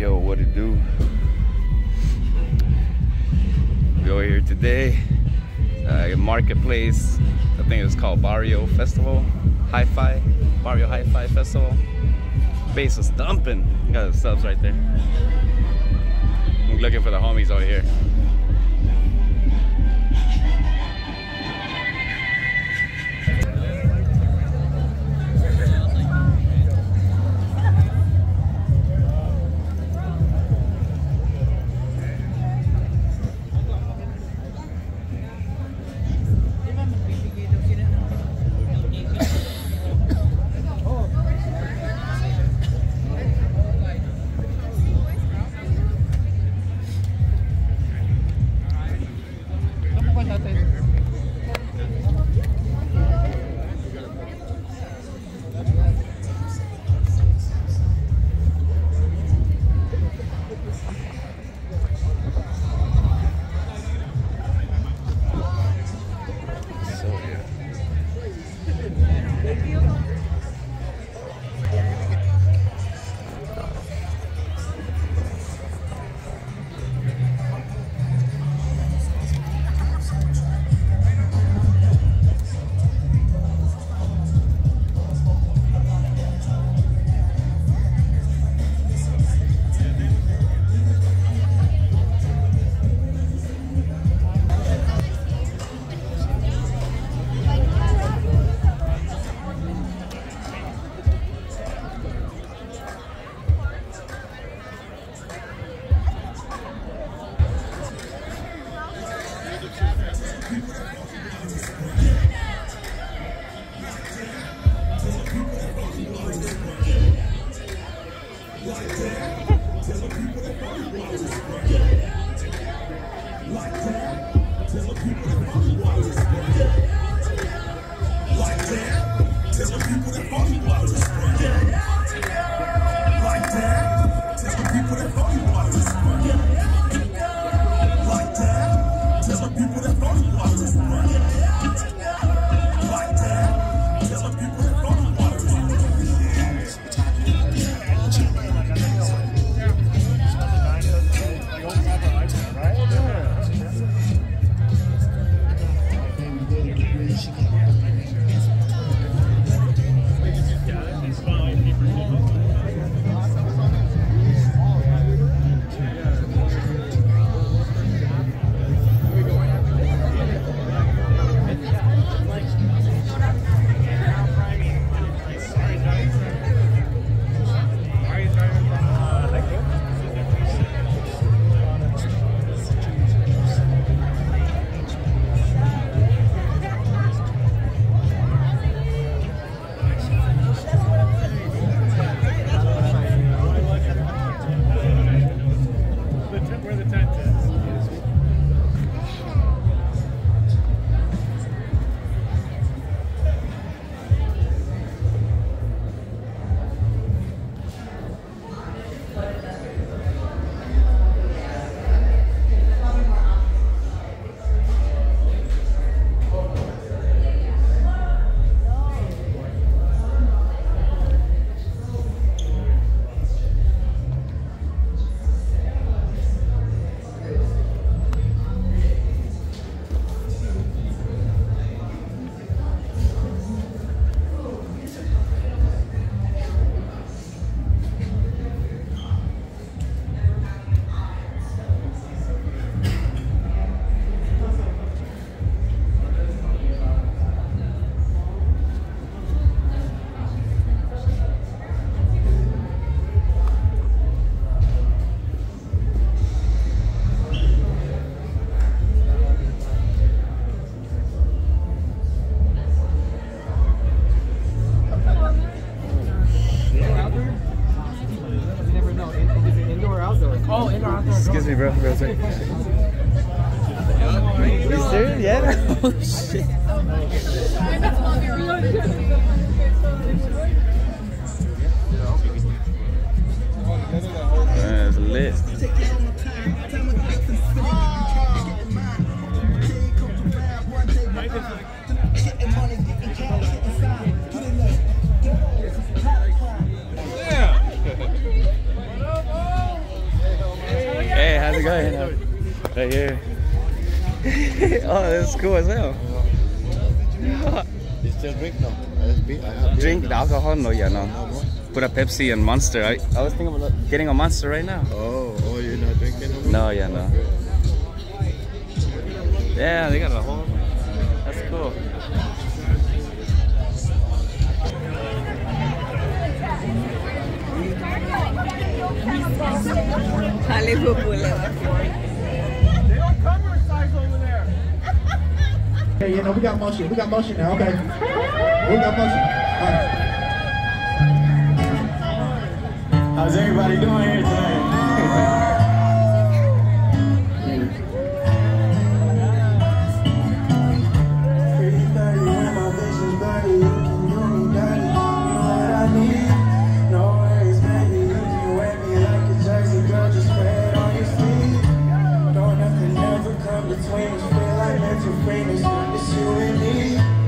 Yo, what it do? We over here today. Uh, marketplace. I think it's called Baryo Festival. Hi-Fi. Baryo Hi-Fi Festival. Bass is dumping. Got the subs right there. I'm looking for the homies over here. Where You serious? Yeah. Oh shit. Man, it's lit. Go ahead. Right here. oh, that's cool as hell. You still drink now? I have beer- I have beer Drink the alcohol? No, yeah, no. No? Put a Pepsi and Monster. I, I was thinking about getting a Monster right now. Oh, oh, you're not drinking no more? No, yeah, no. Yeah, they got a whole. That's cool. Hollywood Boulevard. Okay, you know, we got motion. We got motion now. Okay. We got motion. How's everybody doing here tonight? friends are famous, it's you and me.